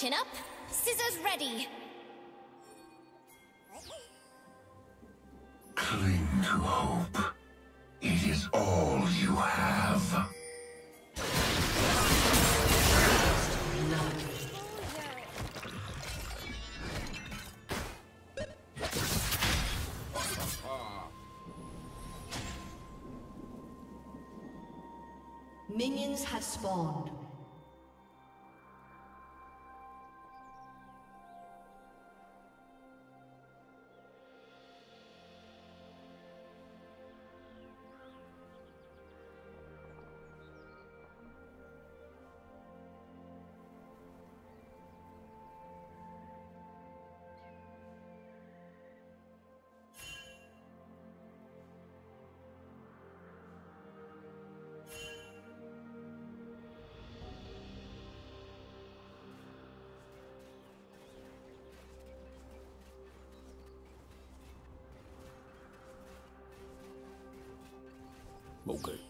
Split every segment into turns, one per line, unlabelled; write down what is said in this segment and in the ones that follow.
Chin up, scissors ready.
Cling to hope. It is all you have.
Minions have spawned.
Okay.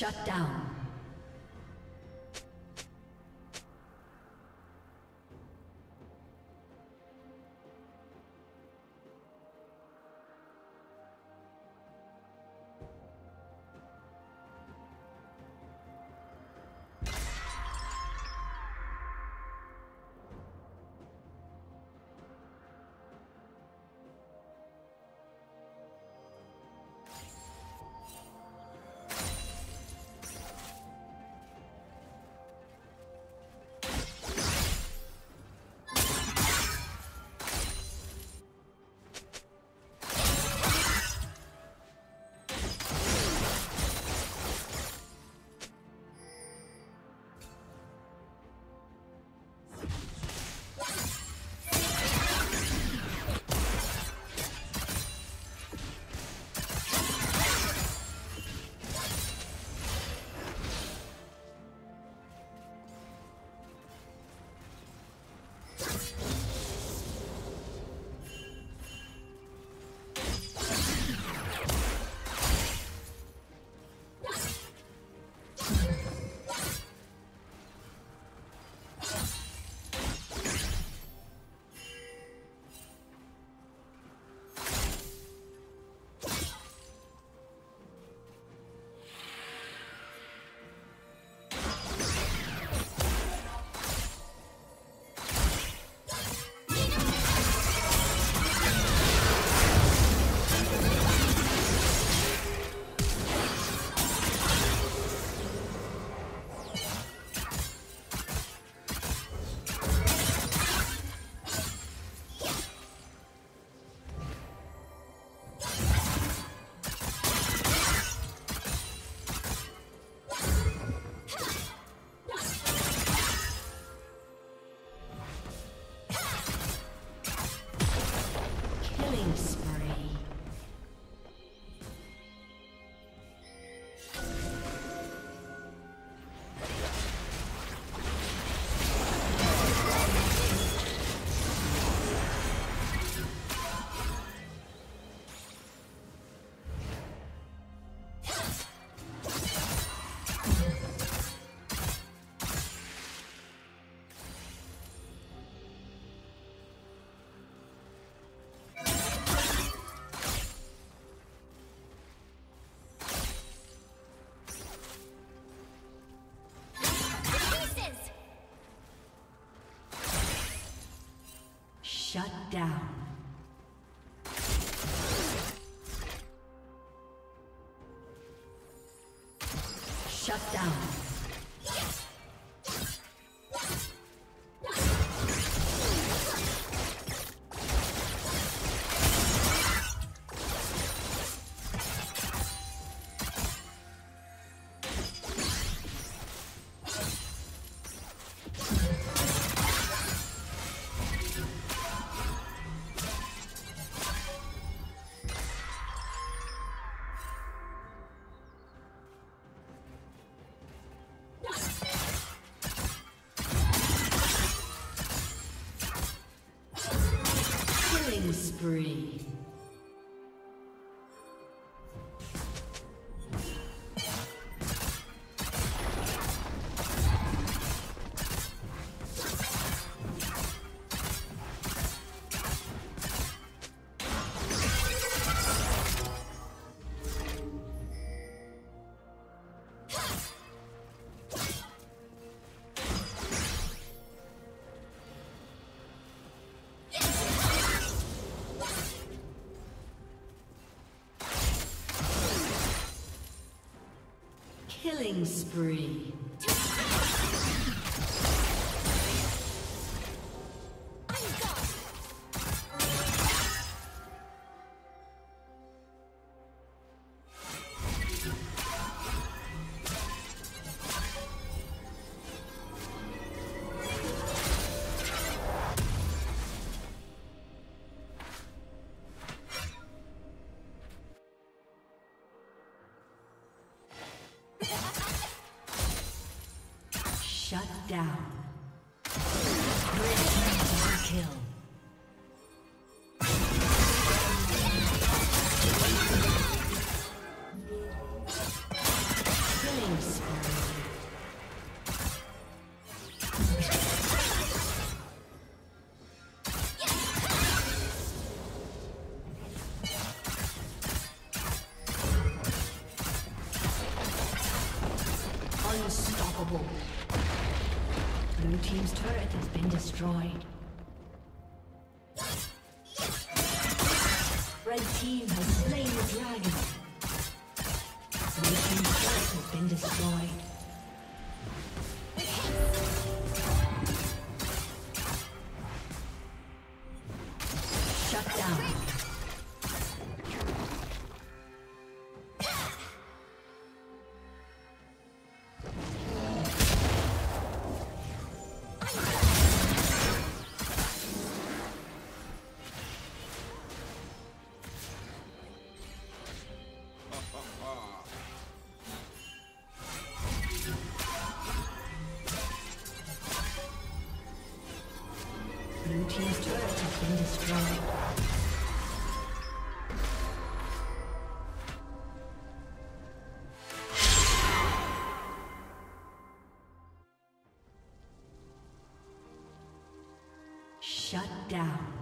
Shut down. Shut down. Shut down. Yes. Killing spree. Your has been destroyed. Shut down.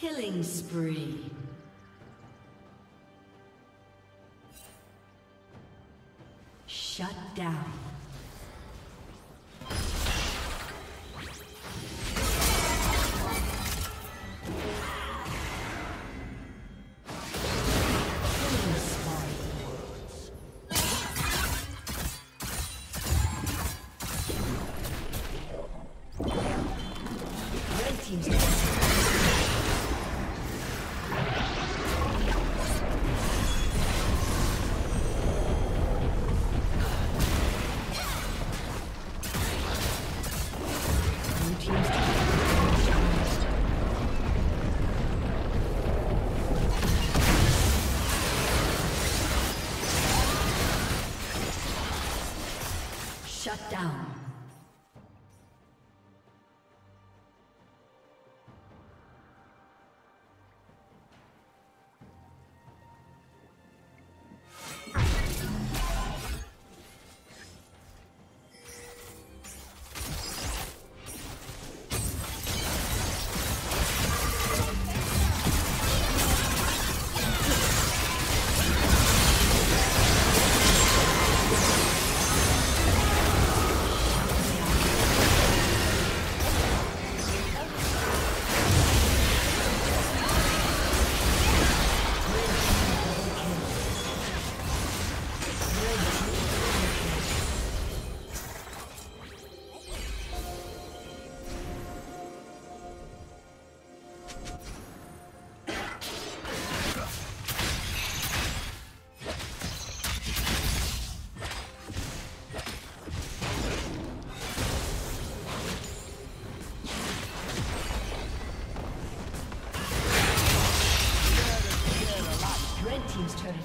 Killing spree. Shut down.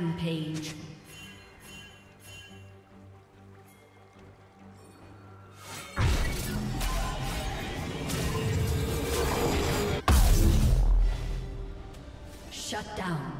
Rampage. Shut down.